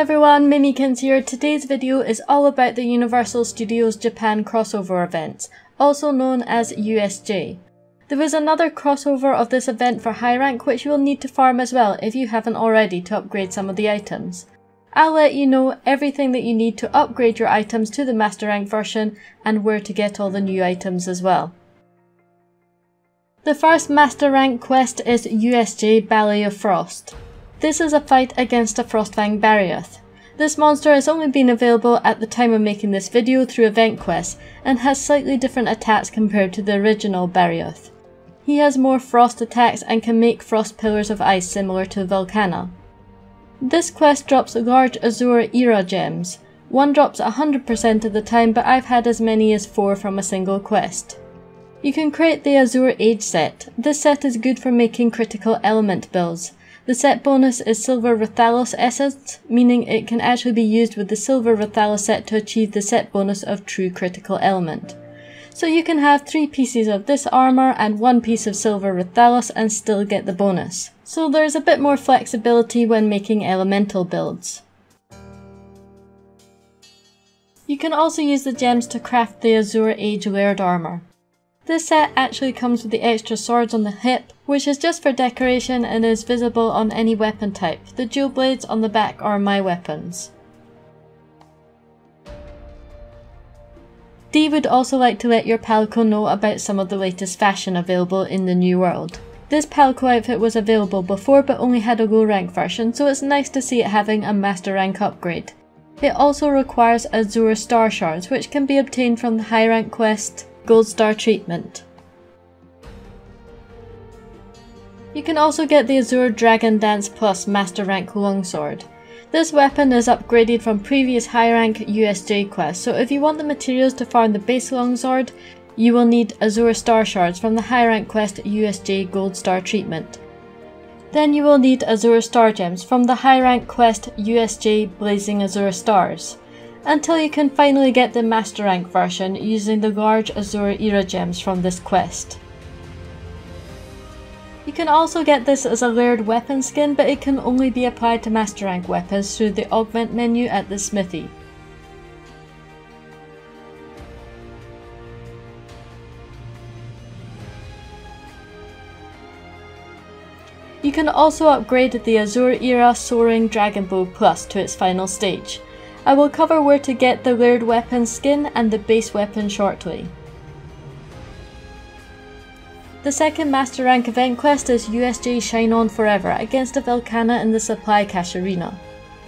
everyone, Mimikins here. Today's video is all about the Universal Studios Japan crossover event, also known as USJ. There is another crossover of this event for high rank which you will need to farm as well if you haven't already to upgrade some of the items. I'll let you know everything that you need to upgrade your items to the Master Rank version and where to get all the new items as well. The first Master Rank quest is USJ Ballet of Frost. This is a fight against a Frostfang Barioth. This monster has only been available at the time of making this video through event quests and has slightly different attacks compared to the original Barioth. He has more frost attacks and can make frost pillars of ice similar to Velkhana. This quest drops large Azure Era gems. One drops 100% of the time but I've had as many as 4 from a single quest. You can create the Azure Age set. This set is good for making critical element builds. The set bonus is Silver Rathalos Essence, meaning it can actually be used with the Silver Rathalos set to achieve the set bonus of True Critical Element. So you can have 3 pieces of this armor and 1 piece of Silver Rathalos and still get the bonus. So there's a bit more flexibility when making elemental builds. You can also use the gems to craft the Azure Age Layered Armor. This set actually comes with the extra swords on the hip, which is just for decoration and is visible on any weapon type. The jewel blades on the back are my weapons. Dee would also like to let your Palico know about some of the latest fashion available in the new world. This Palico outfit was available before but only had a low rank version, so it's nice to see it having a master rank upgrade. It also requires Azure Star Shards, which can be obtained from the high rank quest Gold Star treatment. You can also get the Azure Dragon Dance Plus Master Rank Longsword. This weapon is upgraded from previous high rank USJ quests, so if you want the materials to farm the base longsword, you will need Azure Star Shards from the high rank quest USJ Gold Star treatment. Then you will need Azure Star Gems from the high rank quest USJ Blazing Azure Stars until you can finally get the Master Rank version using the large Azure Era gems from this quest. You can also get this as a layered weapon skin, but it can only be applied to Master Rank weapons through the augment menu at the smithy. You can also upgrade the Azure Era Soaring Dragon Bow Plus to its final stage. I will cover where to get the layered weapon skin and the base weapon shortly. The second Master Rank event quest is USJ Shine On Forever against the Velkhana in the Supply Cache Arena.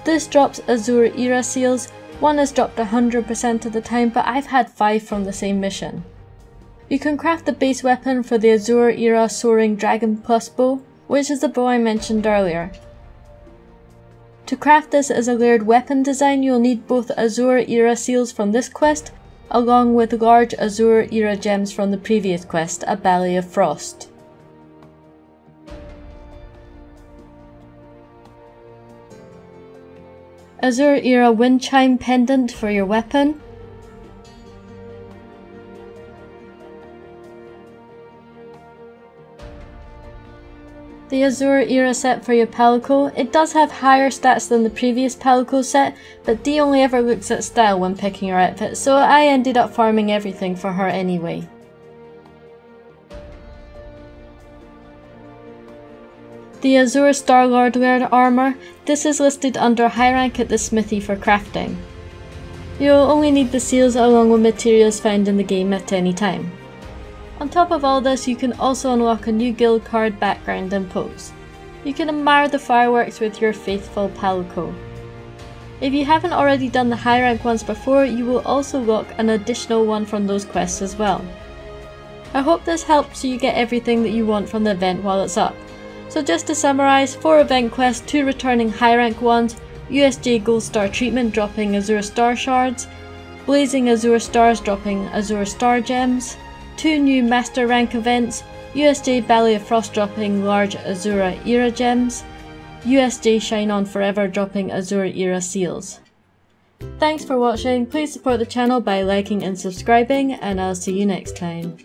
This drops Azure Era seals, one is dropped 100% of the time but I've had 5 from the same mission. You can craft the base weapon for the Azure Era Soaring Dragon Plus bow, which is the bow I mentioned earlier. To craft this as a layered weapon design, you'll need both Azure Era seals from this quest, along with large Azure Era gems from the previous quest, a Ballet of Frost. Azure Era Wind Chime Pendant for your weapon, the Azure Era set for your Palico. It does have higher stats than the previous Palico set, but Dee only ever looks at style when picking her outfit, so I ended up farming everything for her anyway. The Azure Starlord wear armor, this is listed under high rank at the smithy for crafting. You'll only need the seals along with materials found in the game at any time. On top of all this, you can also unlock a new guild card background and pose. You can admire the fireworks with your faithful Palico. If you haven't already done the high rank ones before, you will also lock an additional one from those quests as well. I hope this helps you get everything that you want from the event while it's up. So just to summarise, 4 event quests, 2 returning high rank ones, USJ Gold Star treatment dropping Azure Star Shards, Blazing Azure Stars dropping Azure Star Gems, two new Master Rank events, USJ Ballet of Frost dropping large Azure Era gems, USJ Shine On Forever dropping Azure Era seals. Thanks for watching, please support the channel by liking and subscribing, and I'll see you next time.